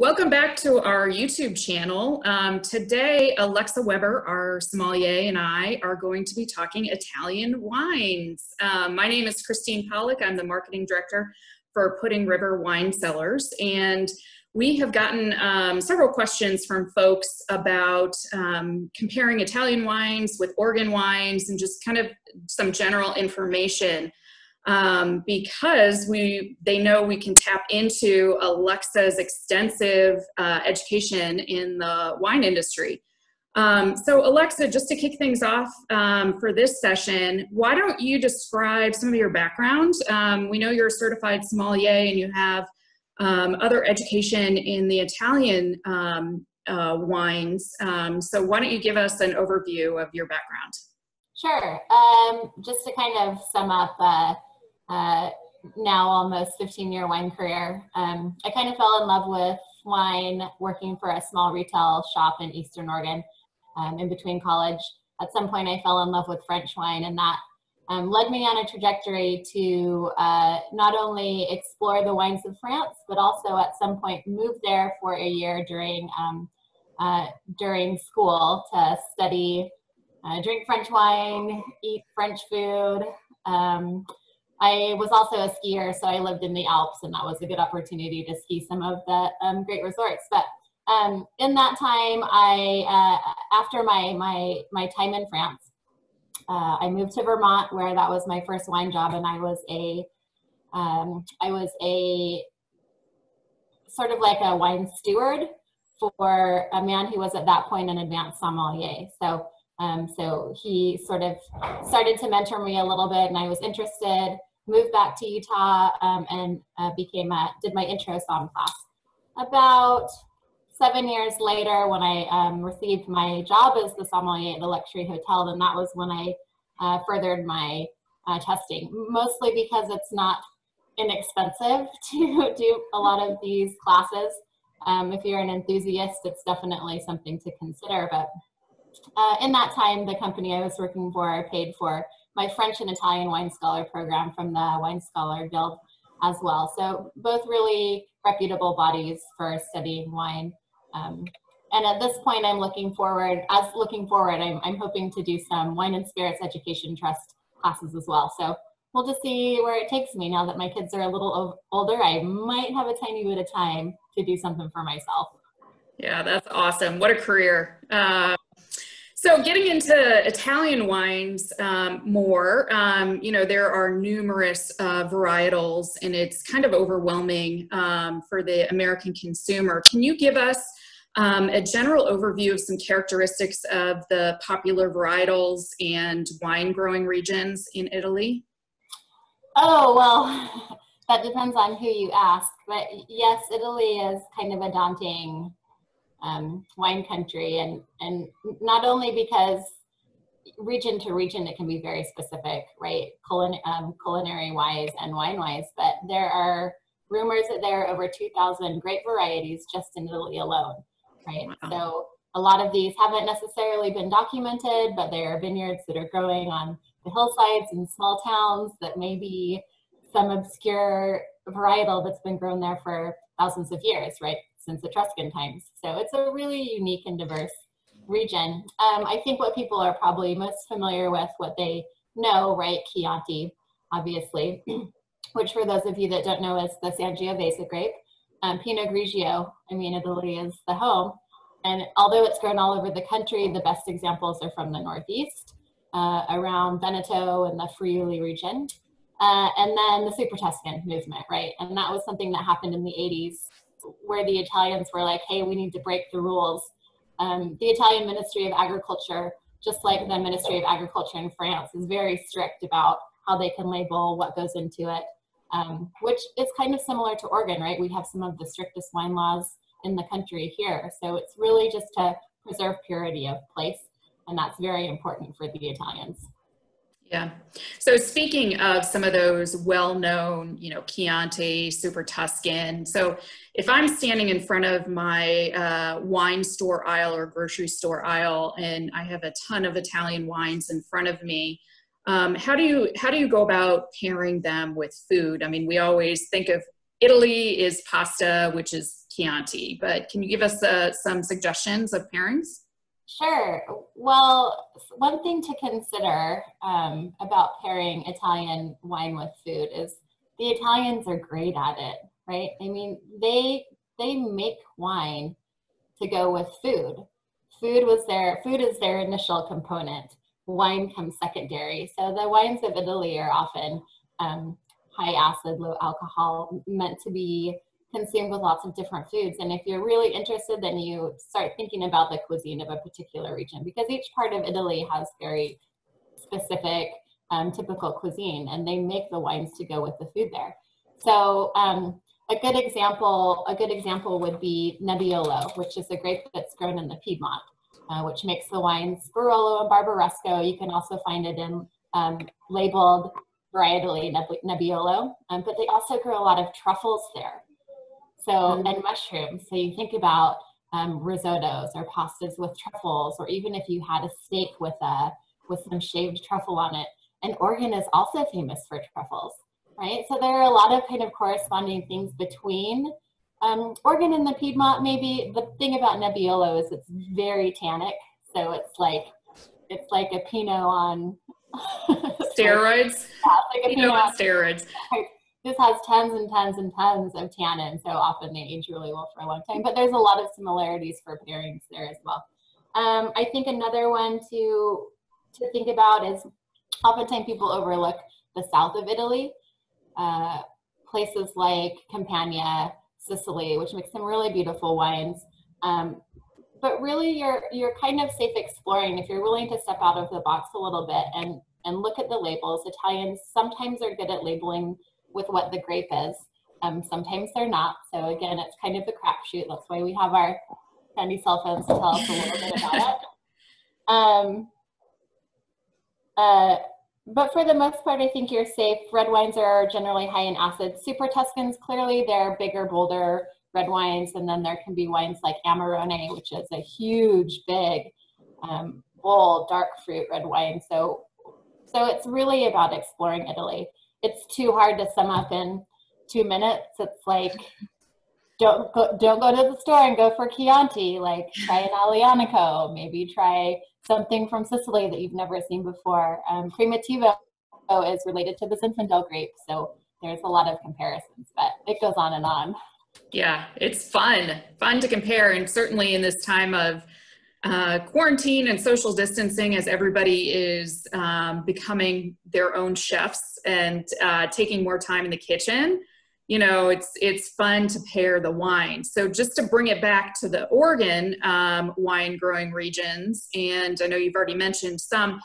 Welcome back to our YouTube channel. Um, today, Alexa Weber, our sommelier, and I are going to be talking Italian wines. Um, my name is Christine Pollack. I'm the marketing director for Pudding River Wine Cellars. And we have gotten um, several questions from folks about um, comparing Italian wines with Oregon wines and just kind of some general information um, because we they know we can tap into Alexa's extensive uh, education in the wine industry. Um, so Alexa, just to kick things off um, for this session, why don't you describe some of your background? Um, we know you're a certified sommelier and you have um, other education in the Italian um, uh, wines. so why don't you give us an overview of your background? Sure. just to kind of sum up uh, uh, now almost 15 year wine career. Um, I kind of fell in love with wine working for a small retail shop in Eastern Oregon um, in between college. At some point, I fell in love with French wine, and that um, led me on a trajectory to uh, not only explore the wines of France, but also at some point move there for a year during um, uh, during school to study, uh, drink French wine, eat French food. I was also a skier, so I lived in the Alps, and that was a good opportunity to ski some of the um, great resorts. But um, in that time, I uh, after my my my time in France, uh, I moved to Vermont, where that was my first wine job, and I was a um, I was a sort of like a wine steward for a man who was at that point an advanced sommelier. So. Um, so he sort of started to mentor me a little bit, and I was interested moved back to Utah um, and uh, became a, did my intro somm class. About seven years later, when I um, received my job as the sommelier at the luxury hotel, then that was when I uh, furthered my uh, testing, mostly because it's not inexpensive to do a lot of these classes. Um, if you're an enthusiast, it's definitely something to consider. But uh, in that time, the company I was working for paid for my French and Italian wine scholar program from the Wine Scholar Guild as well. So both really reputable bodies for studying wine. Um, and at this point, I'm looking forward, as looking forward, I'm, I'm hoping to do some wine and spirits education trust classes as well. So we'll just see where it takes me now that my kids are a little older. I might have a tiny bit of time to do something for myself. Yeah, that's awesome. What a career. Uh, so, getting into Italian wines um, more, um, you know, there are numerous uh, varietals and it's kind of overwhelming um, for the American consumer. Can you give us um, a general overview of some characteristics of the popular varietals and wine growing regions in Italy? Oh, well, that depends on who you ask. But yes, Italy is kind of a daunting um, wine country, and and not only because region to region it can be very specific, right? Culin- um, culinary wise and wine wise, but there are rumors that there are over 2,000 grape varieties just in Italy alone, right? Wow. So a lot of these haven't necessarily been documented, but there are vineyards that are growing on the hillsides in small towns that may be some obscure varietal that's been grown there for thousands of years, right? since Etruscan times. So it's a really unique and diverse region. Um, I think what people are probably most familiar with, what they know, right, Chianti, obviously, which for those of you that don't know is the Sangiovese grape. Um, Pinot Grigio, I mean, Italy is the home. And although it's grown all over the country, the best examples are from the Northeast, uh, around Veneto and the Friuli region. Uh, and then the Super Tuscan movement, right? And that was something that happened in the 80s where the Italians were like, hey, we need to break the rules. Um, the Italian Ministry of Agriculture, just like the Ministry of Agriculture in France, is very strict about how they can label what goes into it, um, which is kind of similar to Oregon, right? We have some of the strictest wine laws in the country here. So it's really just to preserve purity of place, and that's very important for the Italians. Yeah. So speaking of some of those well-known, you know, Chianti, Super Tuscan. So if I'm standing in front of my uh, wine store aisle or grocery store aisle, and I have a ton of Italian wines in front of me, um, how do you how do you go about pairing them with food? I mean, we always think of Italy is pasta, which is Chianti. But can you give us uh, some suggestions of pairings? Sure. Well, one thing to consider um, about pairing Italian wine with food is the Italians are great at it, right? I mean, they they make wine to go with food. Food was their food is their initial component. Wine comes secondary. So the wines of Italy are often um, high acid, low alcohol, meant to be consumed with lots of different foods. And if you're really interested, then you start thinking about the cuisine of a particular region because each part of Italy has very specific, um, typical cuisine, and they make the wines to go with the food there. So um, a good example, a good example would be Nebbiolo, which is a grape that's grown in the Piedmont, uh, which makes the wines Barolo and Barbaresco. You can also find it in um, labeled varietally Nebbiolo, um, but they also grow a lot of truffles there. So, mm-hmm. and mushrooms. So you think about um, risottos or pastas with truffles, or even if you had a steak with a with some shaved truffle on it. And Oregon is also famous for truffles, right? So there are a lot of kind of corresponding things between um, Oregon and the Piedmont. Maybe the thing about Nebbiolo is it's very tannic, so it's like it's like a Pinot on steroids. yeah, like a Pinot on steroids this has tons and tons and tons of tannin, so often they age really well for a long time. But there's a lot of similarities for pairings there as well. Um, I think another one to to think about is oftentimes people overlook the south of Italy, uh, places like Campania, Sicily, which makes some really beautiful wines. Um, but really, you're you're kind of safe exploring if you're willing to step out of the box a little bit and and look at the labels. Italians sometimes are good at labeling with what the grape is. Um, sometimes they're not. So again, it's kind of the crapshoot. That's why we have our handy cell phones to tell us a little bit about it. Um, uh, but for the most part, I think you're safe. Red wines are generally high in acid. Super Tuscans, clearly they're bigger, bolder red wines. And then there can be wines like Amarone, which is a huge, big, um, bold, dark fruit red wine. So, so it's really about exploring Italy it's too hard to sum up in two minutes. It's like don't go don't go to the store and go for Chianti. Like try an Aglianico. Maybe try something from Sicily that you've never seen before. Um, Primitivo is related to the Zinfandel grape, so there's a lot of comparisons, but it goes on and on. Yeah, it's fun, fun to compare, and certainly in this time of uh, quarantine and social distancing as everybody is um, becoming their own chefs and uh, taking more time in the kitchen. You know it's it's fun to pair the wine. So just to bring it back to the oregon um, wine growing regions and i know you've already mentioned some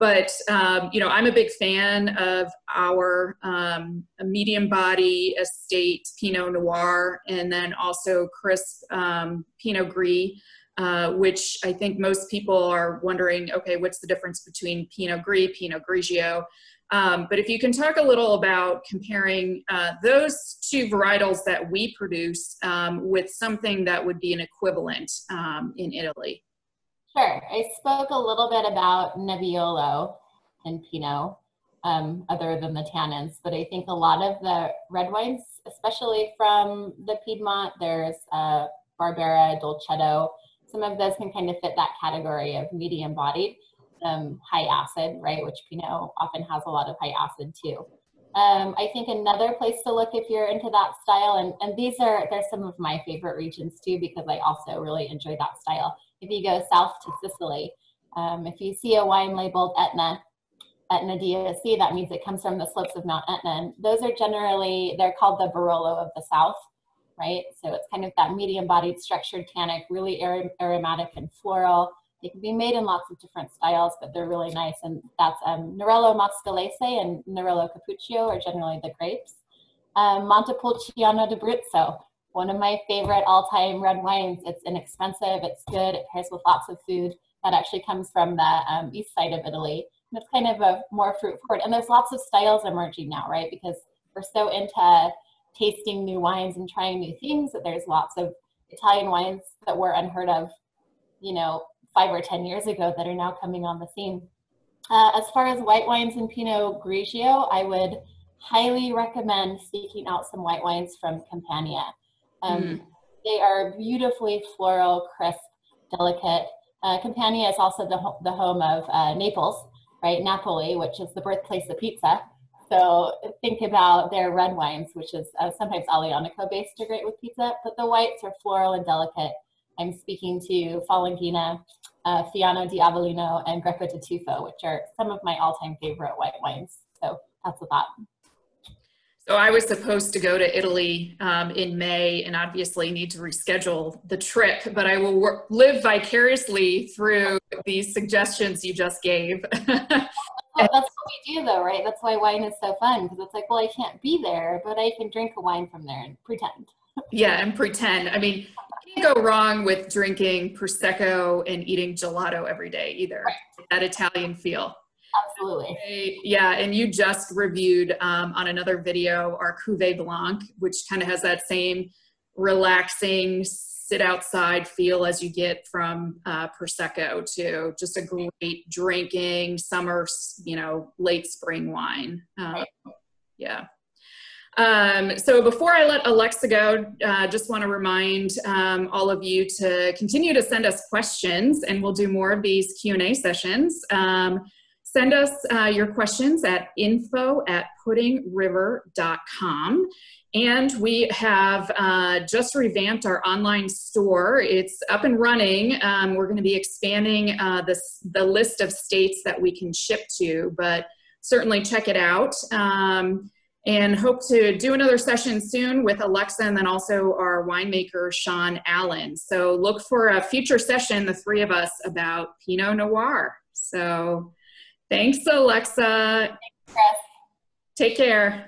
but um, you know i'm a big fan of our um, medium body estate pinot noir and then also crisp um, pinot gris uh, which I think most people are wondering, okay, what's the difference between Pinot Gris, Pinot Grigio? Um, but if you can talk a little about comparing uh, those two varietals that we produce um, with something that would be an equivalent um, in Italy. Sure. I spoke a little bit about Nebbiolo and Pinot, um, other than the tannins, but I think a lot of the red wines, especially from the Piedmont, there's uh, Barbera, Dolcetto, some of those can kind of fit that category of medium bodied, um, high acid, right? Which Pinot often has a lot of high acid too. Um, I think another place to look if you're into that style, and, and these are, they're some of my favorite regions too, because I also really enjoy that style. If you go south to Sicily, um, if you see a wine labeled Etna, Etna DOC, that means it comes from the slopes of Mount Etna. And those are generally, they're called the Barolo of the South right? So it's kind of that medium bodied structured tannic, really aromatic and floral. They can be made in lots of different styles, but they're really nice. And that's um, Nerello Mascalese and Nerello Cappuccio are generally the grapes. Um, Montepulciano d'Abruzzo, one of my favorite all-time red wines. It's inexpensive, it's good, it pairs with lots of food. That actually comes from the um, east side of Italy. And it's kind of a more fruit forward. And there's lots of styles emerging now, right? Because we're so into tasting new wines and trying new things. That there's lots of Italian wines that were unheard of, you know, five or 10 years ago that are now coming on the scene. Uh, as far as white wines and Pinot Grigio, I would highly recommend seeking out some white wines from Campania. Um, mm. They are beautifully floral, crisp, delicate. Uh, Campania is also the, ho- the home of uh, Naples, right? Napoli, which is the birthplace of pizza. So think about their red wines, which is uh, sometimes Aglianico based, are great with pizza, but the whites are floral and delicate. I'm speaking to Falanghina, uh, Fiano di Avellino, and Greco di Tufo, which are some of my all-time favorite white wines. So that's a thought. So I was supposed to go to Italy um, in May and obviously need to reschedule the trip, but I will work, live vicariously through these suggestions you just gave. well, that's what we do though, right? That's why wine is so fun because it's like, well, I can't be there, but I can drink a wine from there and pretend. yeah, and pretend. I mean, you can't go wrong with drinking Prosecco and eating gelato every day either. Right. That Italian feel. Absolutely. Yeah, and you just reviewed um, on another video our Cuvée Blanc, which kind of has that same relaxing, sit outside feel as you get from uh, Prosecco to just a great drinking summer, you know, late spring wine. Uh, yeah. Um, so before I let Alexa go, uh, just want to remind um, all of you to continue to send us questions, and we'll do more of these Q&A sessions. Um, Send us uh, your questions at info at puddingriver.com. And we have uh, just revamped our online store. It's up and running. Um, we're going to be expanding uh, this, the list of states that we can ship to, but certainly check it out. Um, and hope to do another session soon with Alexa and then also our winemaker, Sean Allen. So look for a future session, the three of us, about Pinot Noir. So Thanks, Alexa. Thanks, Take care.